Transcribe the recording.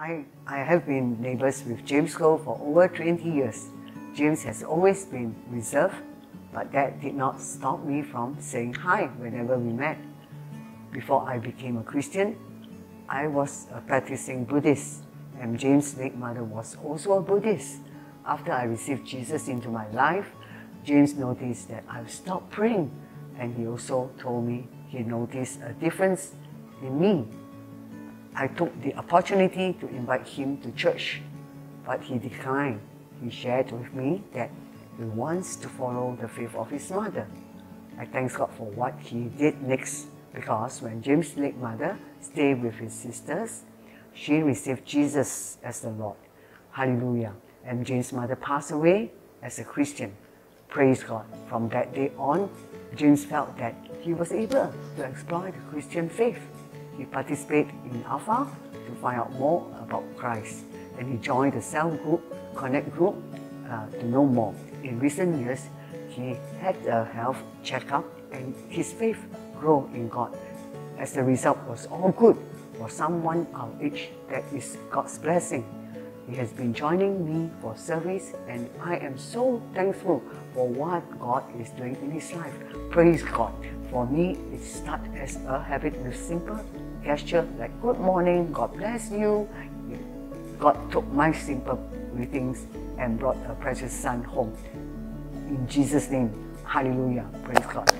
I, I have been neighbors with James Goh for over 20 years. James has always been reserved, but that did not stop me from saying hi whenever we met. Before I became a Christian, I was a practicing Buddhist, and James' late mother was also a Buddhist. After I received Jesus into my life, James noticed that I stopped praying, and he also told me he noticed a difference in me I took the opportunity to invite him to church, but he declined. He shared with me that he wants to follow the faith of his mother. I thank God for what he did next because when James' late mother stayed with his sisters, she received Jesus as the Lord. Hallelujah. And James' mother passed away as a Christian. Praise God. From that day on, James felt that he was able to explore the Christian faith. He participated in Alpha to find out more about Christ. And he joined the Cell Group, Connect Group uh, to know more. In recent years, he had a health checkup and his faith grew in God. As the result was all good for someone our age that is God's blessing. He has been joining me for service and I am so thankful for what God is doing in his life. Praise God. For me, it started as a habit with simple gesture like good morning, God bless you. God took my simple greetings and brought a precious son home. In Jesus' name, hallelujah. Praise God.